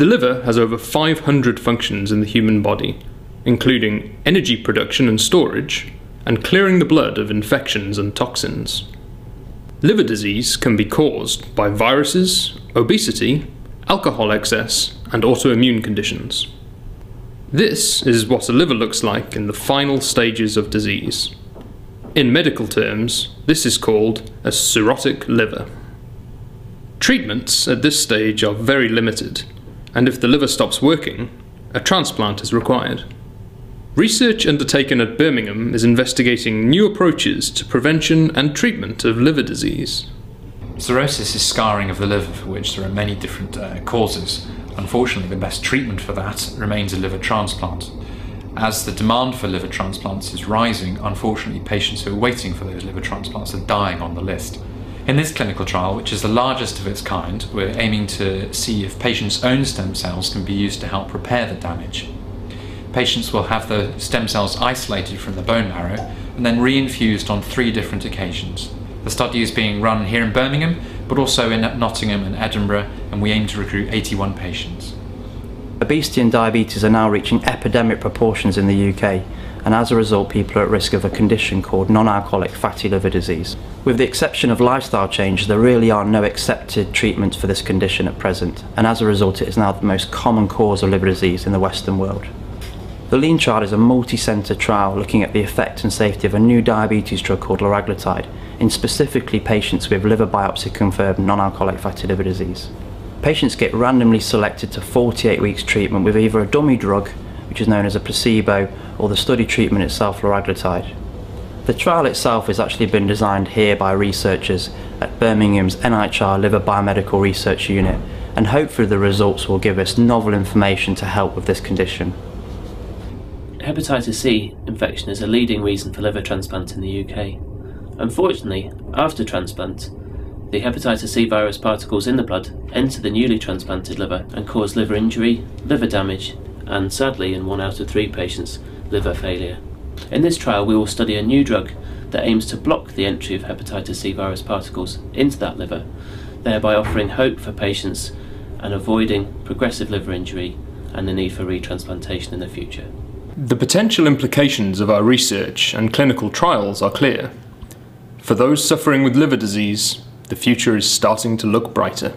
The liver has over 500 functions in the human body, including energy production and storage, and clearing the blood of infections and toxins. Liver disease can be caused by viruses, obesity, alcohol excess, and autoimmune conditions. This is what a liver looks like in the final stages of disease. In medical terms, this is called a cirrhotic liver. Treatments at this stage are very limited, and if the liver stops working, a transplant is required. Research undertaken at Birmingham is investigating new approaches to prevention and treatment of liver disease. Cirrhosis is scarring of the liver, for which there are many different uh, causes. Unfortunately, the best treatment for that remains a liver transplant. As the demand for liver transplants is rising, unfortunately, patients who are waiting for those liver transplants are dying on the list. In this clinical trial, which is the largest of its kind, we're aiming to see if patients' own stem cells can be used to help repair the damage. Patients will have the stem cells isolated from the bone marrow and then reinfused on three different occasions. The study is being run here in Birmingham, but also in Nottingham and Edinburgh, and we aim to recruit 81 patients. Obesity and diabetes are now reaching epidemic proportions in the UK, and as a result, people are at risk of a condition called non alcoholic fatty liver disease. With the exception of lifestyle change, there really are no accepted treatments for this condition at present, and as a result, it is now the most common cause of liver disease in the Western world. The LEAN trial is a multi-centre trial looking at the effect and safety of a new diabetes drug called liraglutide in specifically patients with liver biopsy confirmed non-alcoholic fatty liver disease. Patients get randomly selected to 48 weeks treatment with either a dummy drug, which is known as a placebo, or the study treatment itself, liraglutide. The trial itself has actually been designed here by researchers at Birmingham's NIHR Liver Biomedical Research Unit, and hopefully the results will give us novel information to help with this condition. Hepatitis C infection is a leading reason for liver transplant in the UK. Unfortunately, after transplant, the hepatitis C virus particles in the blood enter the newly transplanted liver and cause liver injury, liver damage, and sadly, in one out of three patients, liver failure. In this trial, we will study a new drug that aims to block the entry of hepatitis C virus particles into that liver, thereby offering hope for patients and avoiding progressive liver injury and the need for retransplantation in the future. The potential implications of our research and clinical trials are clear. For those suffering with liver disease, the future is starting to look brighter.